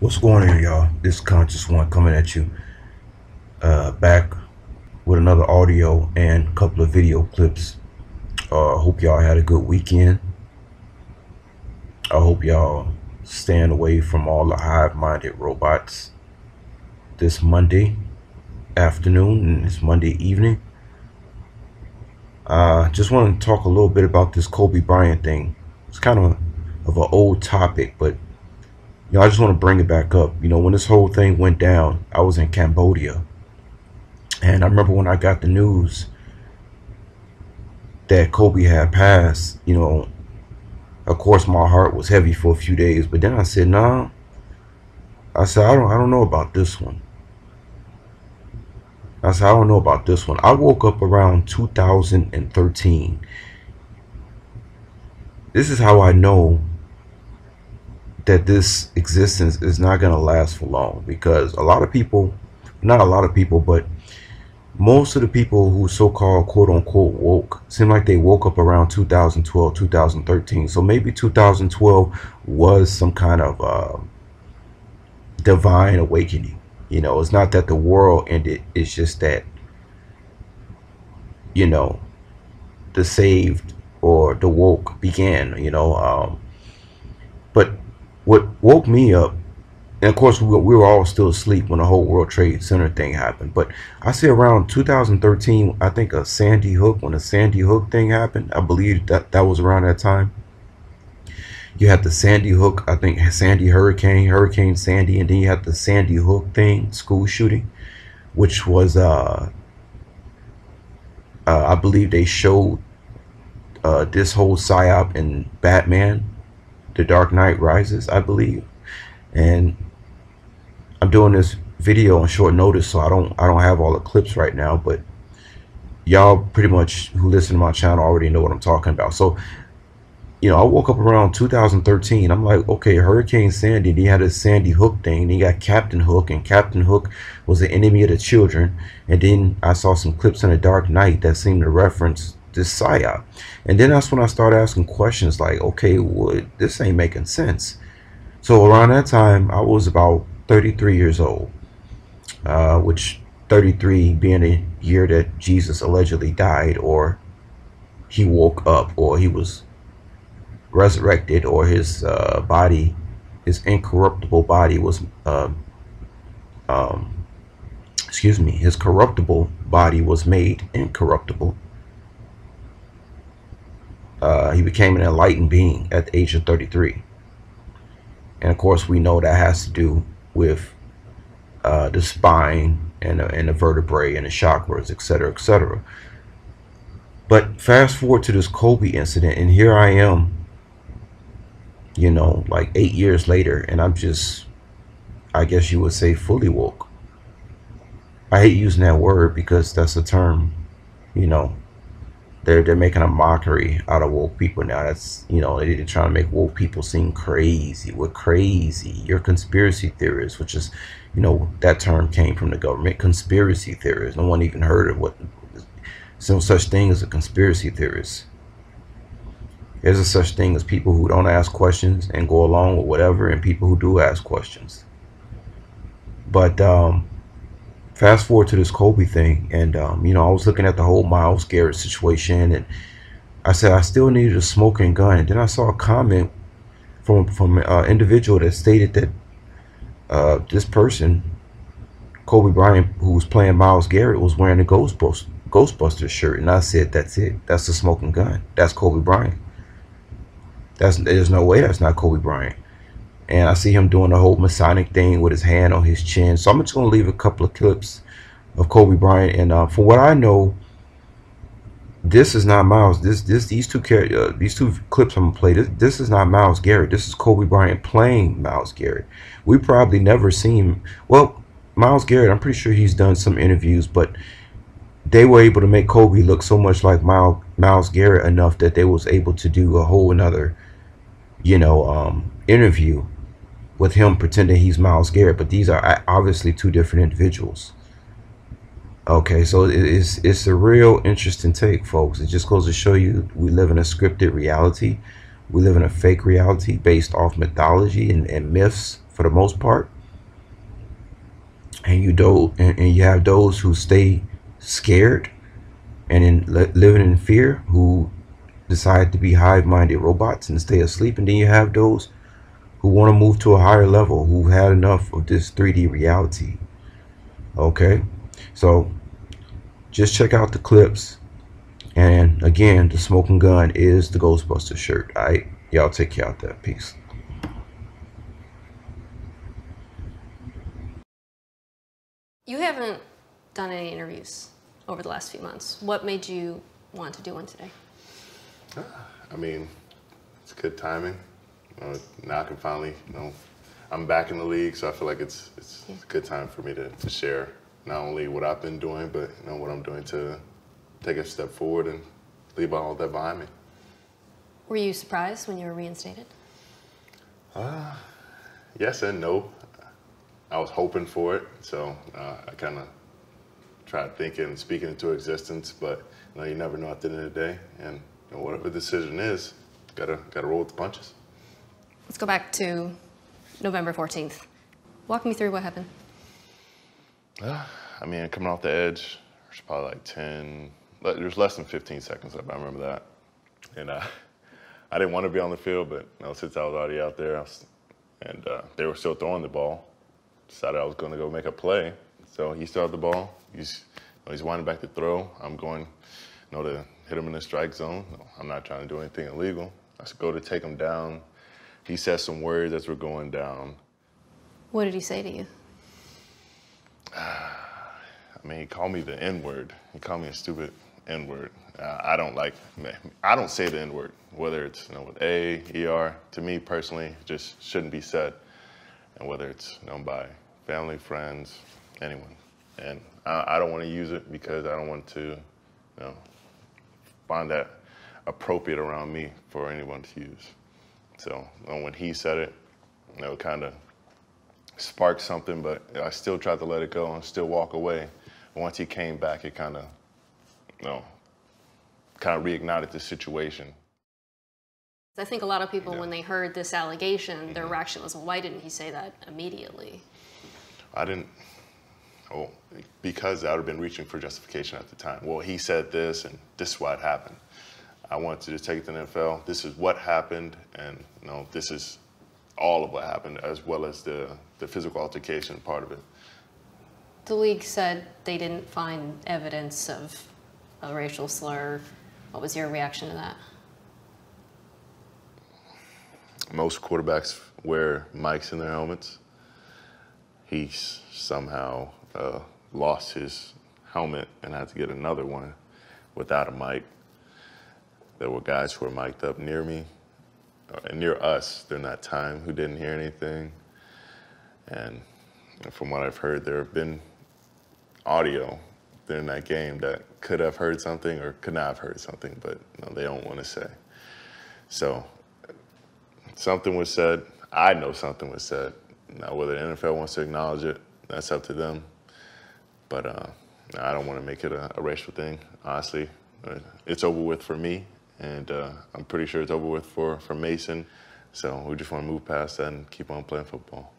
What's going on, y'all? This Conscious One coming at you. Uh, back with another audio and a couple of video clips. Uh, hope y'all had a good weekend. I hope y'all staying away from all the hive-minded robots this Monday afternoon and this Monday evening. Uh, just want to talk a little bit about this Kobe Bryant thing. It's kind of of an old topic, but you know, I just want to bring it back up. You know, when this whole thing went down, I was in Cambodia, and I remember when I got the news that Kobe had passed. You know, of course, my heart was heavy for a few days, but then I said, "Nah." I said, "I don't, I don't know about this one." I said, I don't know about this one. I woke up around 2013. This is how I know that this existence is not going to last for long because a lot of people, not a lot of people, but most of the people who so-called quote unquote woke seem like they woke up around 2012 2013 so maybe 2012 was some kind of uh, divine awakening you know, it's not that the world ended, it's just that, you know, the saved or the woke began, you know. Um, what woke me up, and of course, we were, we were all still asleep when the whole World Trade Center thing happened. But I say around 2013, I think a Sandy Hook, when the Sandy Hook thing happened, I believe that that was around that time you had the Sandy Hook, I think Sandy Hurricane, Hurricane Sandy, and then you had the Sandy Hook thing, school shooting, which was, uh, uh I believe they showed uh, this whole psyop in Batman, The Dark Knight Rises, I believe, and I'm doing this video on short notice, so I don't I don't have all the clips right now, but y'all pretty much who listen to my channel already know what I'm talking about. So you know, I woke up around 2013. I'm like, okay, Hurricane Sandy, he had a Sandy Hook thing. He got Captain Hook, and Captain Hook was the enemy of the children. And then I saw some clips in the Dark Knight that seemed to reference this psyop. And then that's when I started asking questions like, okay, well, this ain't making sense. So around that time, I was about 33 years old, uh, which 33 being a year that Jesus allegedly died, or he woke up, or he was resurrected or his uh, body, his incorruptible body was, uh, um, excuse me, his corruptible body was made incorruptible. Uh, he became an enlightened being at the age of 33. And of course, we know that has to do with uh, the spine and, and the vertebrae and the chakras, etc., etc. But fast forward to this Kobe incident, and here I am you know, like eight years later, and I'm just, I guess you would say, fully woke. I hate using that word because that's a term, you know, they're they're making a mockery out of woke people now. That's you know they're trying to make woke people seem crazy. We're crazy. You're conspiracy theorists, which is, you know, that term came from the government. Conspiracy theorists. No one even heard of what. No such thing as a conspiracy theorist. There's a such thing as people who don't ask questions and go along with whatever, and people who do ask questions. But um, fast forward to this Kobe thing, and um, you know, I was looking at the whole Myles Garrett situation, and I said I still needed a smoking gun, and then I saw a comment from from an uh, individual that stated that uh, this person, Kobe Bryant, who was playing Myles Garrett, was wearing a Ghostbusters Ghostbusters shirt, and I said, "That's it. That's the smoking gun. That's Kobe Bryant." That's there's no way that's not Kobe Bryant. And I see him doing the whole Masonic thing with his hand on his chin. So I'm just going to leave a couple of clips of Kobe Bryant. And uh, for what I know, this is not Myles. This this these two uh, these two clips I'm gonna play. This this is not Myles Garrett. This is Kobe Bryant playing Myles Garrett. We probably never seen. Well, Myles Garrett. I'm pretty sure he's done some interviews, but they were able to make Kobe look so much like Miles Myles Garrett enough that they was able to do a whole another you know, um, interview with him pretending he's Myles Garrett, but these are obviously two different individuals. Okay, so it's it's a real interesting take, folks. It just goes to show you we live in a scripted reality. We live in a fake reality based off mythology and, and myths for the most part. And you do, and, and you have those who stay scared and in living in fear who decide to be hive-minded robots and stay asleep and then you have those who want to move to a higher level who've had enough of this 3d reality okay? So just check out the clips. And again the smoking gun is the ghostbuster shirt. All right? Y'all take care out there peace. You haven't done any interviews over the last few months. What made you want to do one today? Ah, I mean, it's good timing. Uh, now I can finally, you know, I'm back in the league, so I feel like it's it's, yeah. a good time for me to, to share not only what I've been doing, but you know what I'm doing to take a step forward and leave all that behind me. Were you surprised when you were reinstated? Uh, yes and no. I was hoping for it, so uh, I kind of tried thinking, and speaking into existence, but you know, you never know at the end of the day, and know, whatever the decision is, gotta gotta roll with the punches. Let's go back to November 14th. Walk me through what happened. Uh, I mean, coming off the edge, there's probably like 10, there's less than 15 seconds left. I remember that. And uh, I didn't want to be on the field, but you know, since I was already out there, was, and uh, they were still throwing the ball, decided I was going to go make a play. So he started the ball. He's, you know, he's winding back to throw. I'm going, you know, to hit him in the strike zone. I'm not trying to do anything illegal. I go to take him down. He says some words as we're going down. What did he say to you? I mean, he called me the N word. He called me a stupid N word. Uh, I don't like, I don't say the N word, whether it's you know, with A, ER. To me personally, just shouldn't be said. And whether it's known by family, friends, anyone. And I, I don't want to use it because I don't want to, you know, find that appropriate around me for anyone to use. So when he said it, you know, it kind of sparked something, but I still tried to let it go and still walk away. once he came back, it kind of, you know, kind of reignited the situation. I think a lot of people, yeah. when they heard this allegation, mm -hmm. their reaction was, well, why didn't he say that immediately? I didn't, Oh, because I would have been reaching for justification at the time. Well, he said this, and this is what happened. I wanted to just take it to the NFL. This is what happened, and you know, this is all of what happened, as well as the, the physical altercation part of it. The league said they didn't find evidence of a racial slur. What was your reaction to that? Most quarterbacks wear mics in their helmets. He somehow uh, lost his helmet and had to get another one without a mic. There were guys who were mic'd up near me, uh, near us during that time who didn't hear anything. And from what I've heard, there have been audio during that game that could have heard something or could not have heard something, but know, they don't want to say. So something was said. I know something was said. Now, whether the NFL wants to acknowledge it, that's up to them. But uh, I don't want to make it a, a, racial thing, honestly. Uh, it's over with for me, and uh, I'm pretty sure it's over with for, for Mason. So we just want to move past that and keep on playing football.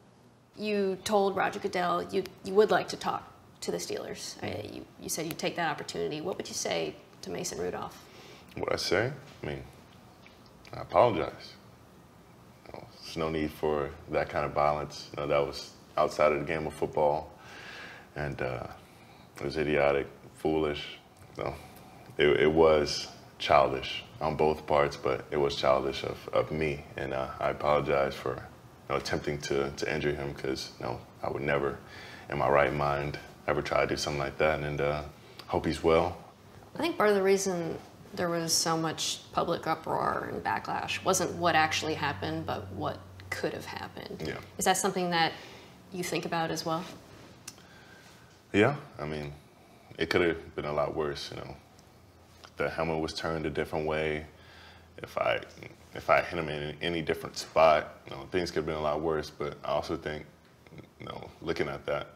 You told Roger Goodell you, you would like to talk to the Steelers. Uh, you, you said you'd take that opportunity. What would you say to Mason Rudolph? What I say? I mean, I apologize. You know, there's no need for that kind of violence. You know, that was outside of the game of football and uh, it was idiotic, foolish. No, it, it, was childish on both parts, but it was childish of, of me, and uh, I apologize for you know, attempting to, to injure him because you know, I would never, in my right mind, ever try to do something like that, and uh, hope he's well. I think part of the reason there was so much public uproar and backlash wasn't what actually happened, but what could have happened. Yeah. Is that something that you think about as well? Yeah, I mean, it could have been a lot worse, you know. The helmet was turned a different way. If I if I hit him in any different spot, you know, things could have been a lot worse. But I also think, you know, looking at that,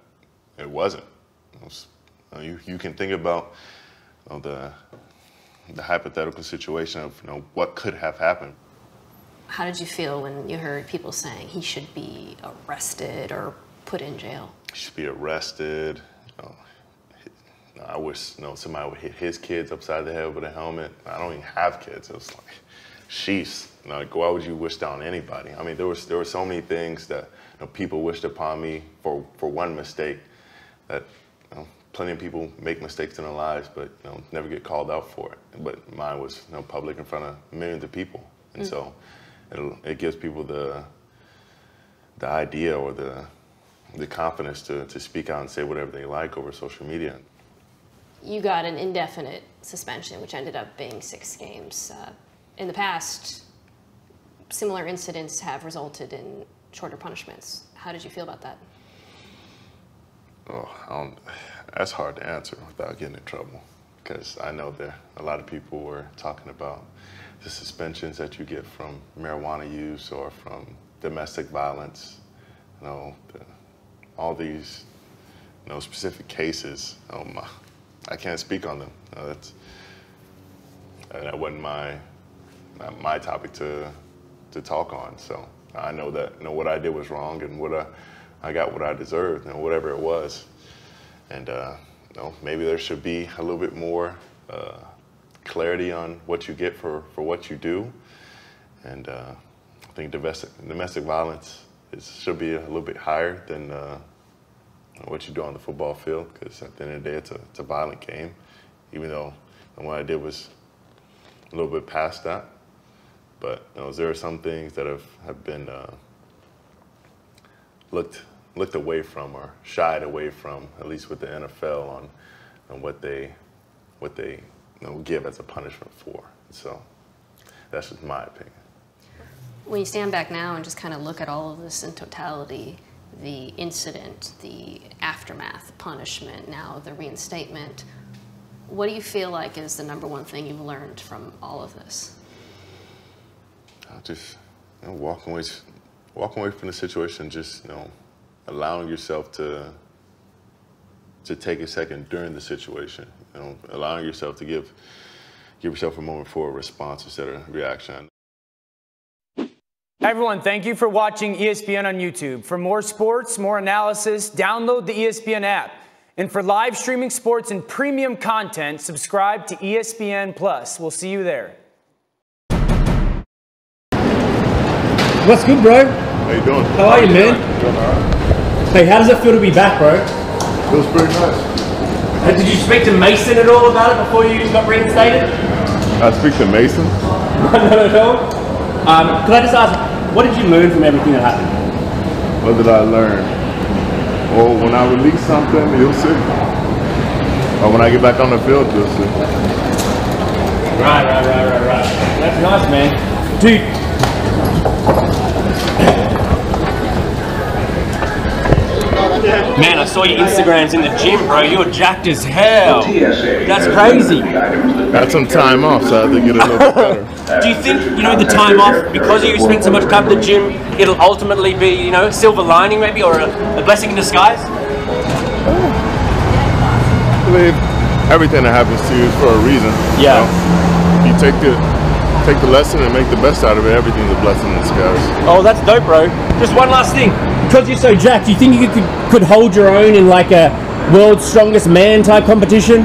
it wasn't. It was, you, know, you, you can think about you know, the the hypothetical situation of you know what could have happened. how did you feel when you heard people saying he should be arrested or put in jail? He should be arrested. You know, I wish you know somebody would hit his kids upside the head with a helmet. I don't even have kids. It was like, sheesh. Like, why would you wish down anybody? I mean, there was there were so many things that you know, people wished upon me for for one mistake. That you know, plenty of people make mistakes in their lives, but you know, never get called out for it. But mine was you know, public in front of millions of people, and mm. so it'll, it gives people the the idea or the the confidence to, to speak out and say whatever they like over social media. You got an indefinite suspension, which ended up being six games. Uh, in the past, similar incidents have resulted in shorter punishments. How did you feel about that? Oh, that's hard to answer without getting in trouble because I know that a lot of people were talking about the suspensions that you get from marijuana use or from domestic violence, you know, the, all these, you know, specific cases. Um, I can't speak on them. That's that wasn't my my topic to to talk on. So I know that know what I did was wrong and what I I got what I deserved, know, whatever it was. And uh, you know, maybe there should be a little bit more uh, clarity on what you get for, for what you do. And uh, I think domestic domestic violence is, should be a little bit higher than uh, what you do on the football field, because at the end of the day, it's a, it's a violent game. Even though what I did was a little bit past that, but you know, there are some things that have have been uh, looked looked away from or shied away from, at least with the NFL, on, on what they what they you know, give as a punishment for. So that's just my opinion. When you stand back now and just kind of look at all of this in totality, the incident, the aftermath, punishment, now the reinstatement, what do you feel like is the number one thing you've learned from all of this? I just you know, walking away, walking away from the situation, just you know, allowing yourself to to take a second during the situation. You know, allowing yourself to give give yourself a moment for a response instead of reaction. Everyone, thank you for watching ESPN on YouTube. For more sports, more analysis, download the ESPN app. And for live streaming sports and premium content, subscribe to ESPN Plus. We'll see you there. What's good, bro? How you doing? How are you, man? Doing all right. Hey, how does it feel to be back, bro? Feels pretty nice. Uh, Did you speak to Mason at all about it before you got reinstated? I speak to Mason. Not at all. Um, can I just ask, what did you learn from everything that happened? What did I learn? Well, when I release something, you'll see. Or when I get back on the field, you'll see. Right, right, right, right, right. That's nice, man. Dude. Man, I saw your Instagrams in the gym, bro. You're jacked as hell. That's crazy. Got some time off, so I have to get a little better. Do you think, you know, the time off, because you spent so much time at the gym, it'll ultimately be, you know, silver lining maybe, or a, a blessing in disguise? I believe everything that happens to you is for a reason. you Yeah. know? You take the take the lesson and make the best out of it. Everything's a blessing in disguise. Oh, that's dope, bro. Just one last thing. Because you're so jacked, do you think you could, could hold your own in like a world's strongest man type competition?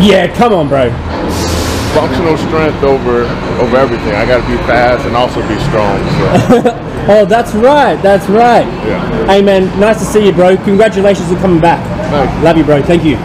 Yeah, come on, bro. Functional strength over over everything. I got to be fast and also be strong. So Oh, that's right. That's right. yeah. Hey, man, nice to see you, bro. Congratulations on coming back. Thank you. Love you, bro. Thank you.